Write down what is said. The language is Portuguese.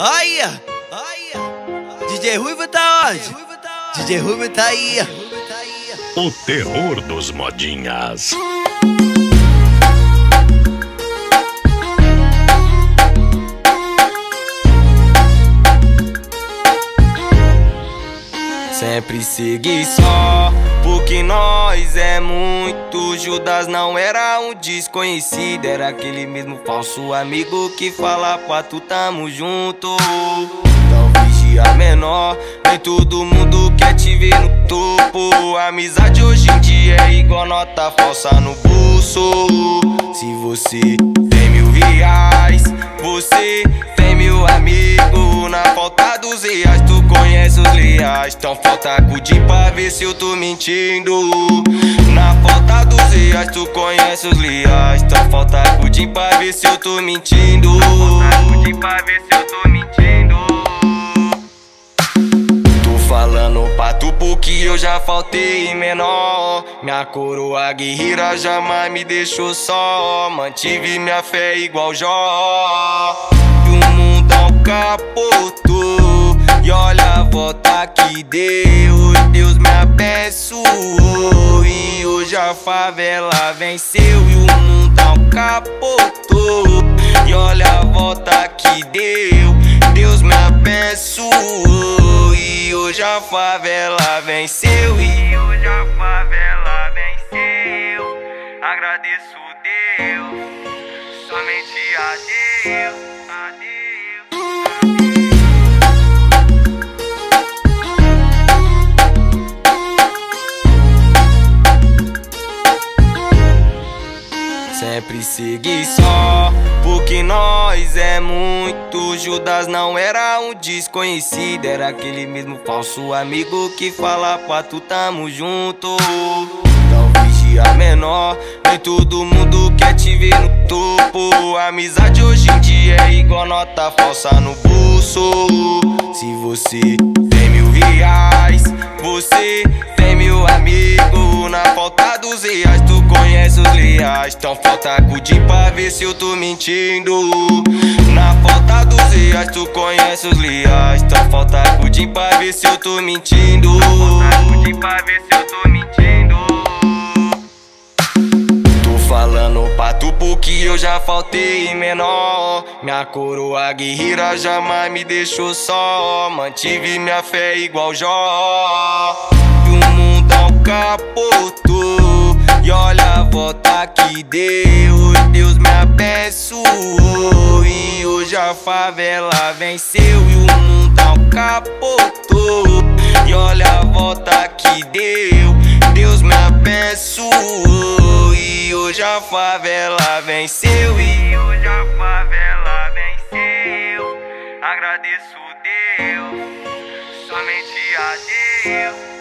Aí, aí, DJ Ruivo tá onde? DJ Ruivo tá aí. O terror dos modinhas. Sempre segui só, porque nós é muito. Judas não era um desconhecido, era aquele mesmo falso amigo que fala pra tu tamo junto. Então vigia menor, nem todo mundo quer te ver no topo. amizade hoje em dia é igual nota falsa no bolso. Se você dos reais, tu conhece os leais. Então falta cudir pra ver se eu tô mentindo. Na falta dos reais, tu conhece os leais. Então falta cudir pra ver se eu tô mentindo. Falta cudir pra ver se eu tô mentindo. Tô falando pra tu porque eu já faltei menor. Minha coroa guerreira jamais me deixou só. Mantive minha fé igual Jó. E o mundão capotou. Volta que deu. Deus me abençoou. E hoje a favela venceu. E o mundão capotou. E olha a volta que deu. Deus me abençoou. E hoje a favela venceu. E hoje a favela venceu. Agradeço Deus. Somente. A Deus. Sempre segui só, porque nós é muito. Judas não era um desconhecido, era aquele mesmo falso amigo que fala pra tu tamo junto. Então vigia menor, nem todo mundo quer te ver no topo. Amizade hoje em dia é igual nota falsa no bolso. Se você tem mil reais, você dos reais, tu conhece os leais. Então falta cudir pra ver se eu tô mentindo. Na falta dos reais, tu conhece os leais. Então falta cudir pra ver se eu tô mentindo. Falta cudir pra ver se eu tô mentindo. Tô falando pra tu porque eu já faltei menor. Minha coroa guerreira jamais me deixou só. Mantive minha fé igual Jó. E capotou. E olha a volta que deu. Deus me abençoou. E hoje a favela venceu. E o mundão capotou. E olha a volta que deu. Deus me abençoou. E hoje a favela venceu. E hoje a favela venceu. Agradeço Deus. Somente a Deus.